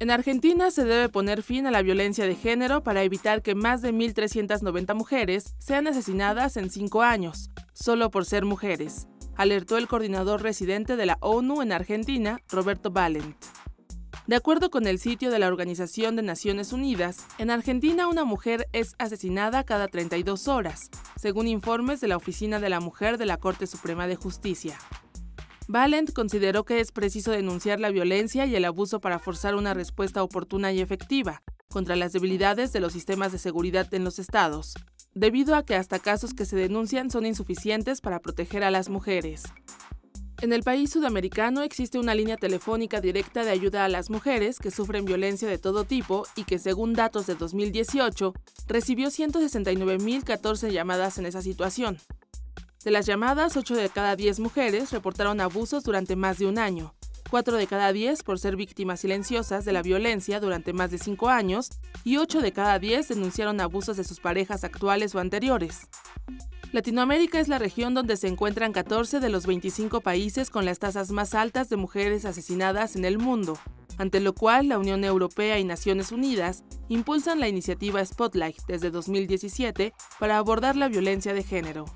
En Argentina se debe poner fin a la violencia de género para evitar que más de 1.390 mujeres sean asesinadas en cinco años, solo por ser mujeres, alertó el coordinador residente de la ONU en Argentina, Roberto Valent. De acuerdo con el sitio de la Organización de Naciones Unidas, en Argentina una mujer es asesinada cada 32 horas, según informes de la Oficina de la Mujer de la Corte Suprema de Justicia. Valent consideró que es preciso denunciar la violencia y el abuso para forzar una respuesta oportuna y efectiva contra las debilidades de los sistemas de seguridad en los estados, debido a que hasta casos que se denuncian son insuficientes para proteger a las mujeres. En el país sudamericano existe una línea telefónica directa de ayuda a las mujeres que sufren violencia de todo tipo y que, según datos de 2018, recibió 169.014 llamadas en esa situación, de las llamadas, 8 de cada 10 mujeres reportaron abusos durante más de un año, 4 de cada 10 por ser víctimas silenciosas de la violencia durante más de 5 años y 8 de cada 10 denunciaron abusos de sus parejas actuales o anteriores. Latinoamérica es la región donde se encuentran 14 de los 25 países con las tasas más altas de mujeres asesinadas en el mundo, ante lo cual la Unión Europea y Naciones Unidas impulsan la iniciativa Spotlight desde 2017 para abordar la violencia de género.